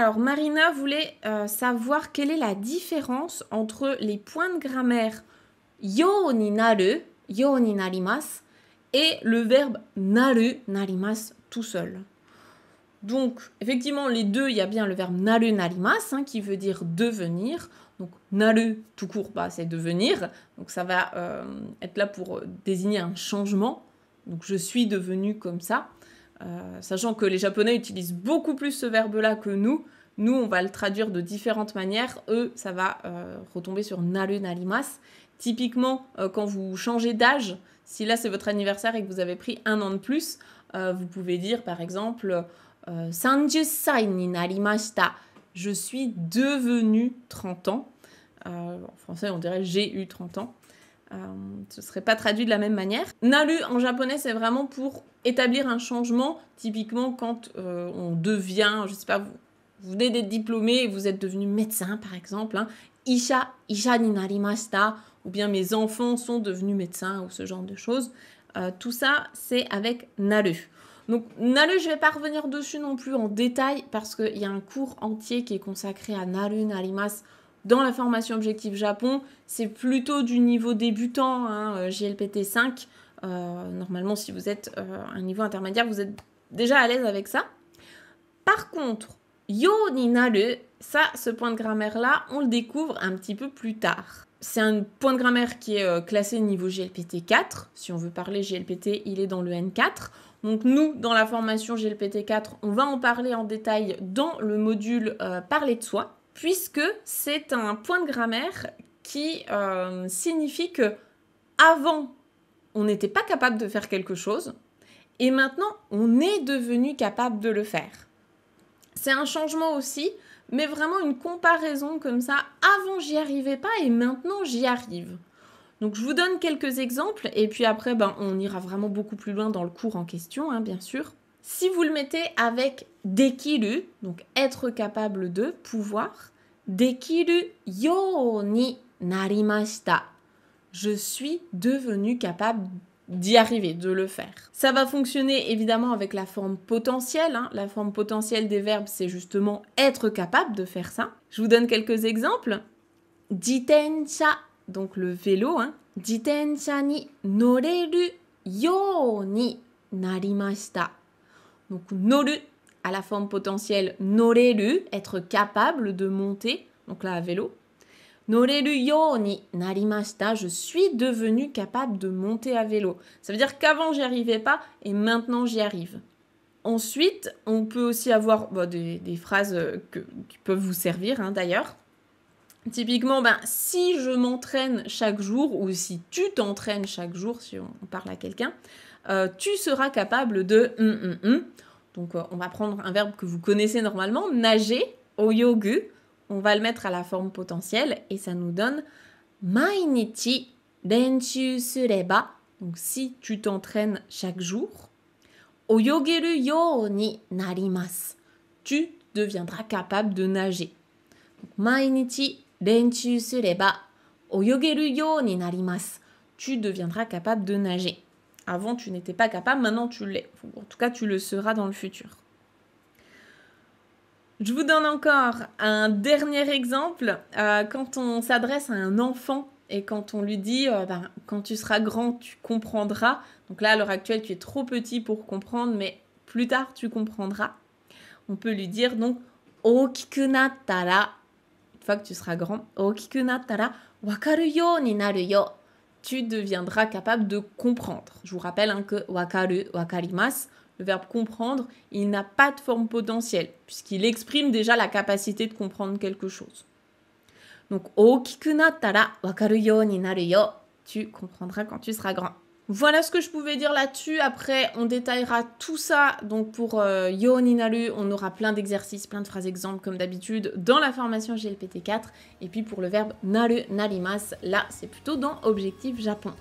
Alors Marina voulait euh, savoir quelle est la différence entre les points de grammaire yo ni naru, yo et le verbe naru, narimasu tout seul. Donc, effectivement, les deux, il y a bien le verbe naru narimasu hein, qui veut dire devenir. Donc, naru tout court, bah, c'est devenir. Donc, ça va euh, être là pour désigner un changement. Donc, je suis devenu comme ça. Euh, sachant que les Japonais utilisent beaucoup plus ce verbe-là que nous. Nous, on va le traduire de différentes manières. Eux, ça va euh, retomber sur naru narimas. Typiquement, euh, quand vous changez d'âge, si là c'est votre anniversaire et que vous avez pris un an de plus, vous pouvez dire par exemple sai ni narimashita. Je suis devenu 30 ans. en français, on dirait j'ai eu 30 ans. Euh, ce serait pas traduit de la même manière. Naru en japonais, c'est vraiment pour établir un changement. Typiquement, quand euh, on devient, je sais pas, vous, venez d'être diplômé et vous êtes devenu médecin, par exemple. Hein. Isha, isha ni narimashita. Ou bien mes enfants sont devenus médecins ou ce genre de choses. Euh, tout ça, c'est avec naru. Donc Naru, je vais pas revenir dessus non plus en détail parce qu'il y a un cours entier qui est consacré à Naru Narimas dans la formation Objectif Japon. C'est plutôt du niveau débutant, hein, euh, GLPT 5. Euh, normalement, si vous êtes euh, un niveau intermédiaire, vous êtes déjà à l'aise avec ça. Par contre, Yo ni ça, ce point de grammaire-là, on le découvre un petit peu plus tard. C'est un point de grammaire qui est classé niveau GLPT 4. Si on veut parler GLPT, il est dans le N4. Donc nous, dans la formation GLPT4, on va en parler en détail dans le module Parler de soi, puisque c'est un point de grammaire qui euh, signifie que avant, on n'était pas capable de faire quelque chose, et maintenant, on est devenu capable de le faire. C'est un changement aussi, mais vraiment une comparaison comme ça. Avant, j'y arrivais pas et maintenant, j'y arrive. Donc je vous donne quelques exemples et puis après ben, on ira vraiment beaucoup plus loin dans le cours en question, hein, bien sûr. Si vous le mettez avec dekiru, donc être capable de, pouvoir, dekiru yo ni narimashita. Je suis devenu capable d'y arriver, de le faire. Ça va fonctionner évidemment avec la forme potentielle. Hein. La forme potentielle des verbes, c'est justement être capable de faire ça. Je vous donne quelques exemples. Jitensha donc le vélo, hein, jitensha ni noreru yo ni narimashita. Donc noru à la forme potentielle noreru, être capable de monter, donc là à vélo. Noreru yo ni narimashita, je suis devenu capable de monter à vélo. Ça veut dire qu'avant j'y arrivais pas et maintenant j'y arrive. Ensuite, on peut aussi avoir bah, des, phrases euh, qui peuvent vous servir hein, d'ailleurs. Typiquement, ben, si je m'entraîne chaque jour, ou si tu t'entraînes chaque jour, si on, parle à quelqu'un, euh, tu seras capable de... Donc euh, on va prendre un verbe que vous connaissez normalement, nager, oyogu. On va le mettre à la forme potentielle et ça nous donne mainichi renshu sureba. Donc si tu t'entraînes chaque jour, oyogeru yo ni. Tu deviendras capable de nager. Mainichi tu deviendras capable de nager. Avant, tu n'étais pas capable, maintenant tu l'es. En tout cas, tu le seras dans le futur. Je vous donne encore un dernier exemple. Euh, quand on s'adresse à un enfant et quand on lui dit euh, ben, quand tu seras grand, tu comprendras. Donc là, à l'heure actuelle, tu es trop petit pour comprendre, mais plus tard, tu comprendras. On peut lui dire donc Okikunatara que tu seras grand, tu deviendras capable de comprendre. Je vous rappelle hein, que wakaru, wakarimas, le verbe comprendre, il n'a pas de forme potentielle, puisqu'il exprime déjà la capacité de comprendre quelque chose. Donc, wakaru yo naru yo, tu comprendras quand tu seras grand. Voilà ce que je pouvais dire là-dessus. Après, on détaillera tout ça. Donc pour euh, Yo on aura plein d'exercices, plein de phrases exemples comme d'habitude dans la formation GLPT 4. Et puis pour le verbe naru narimas, là c'est plutôt dans Objectif Japon.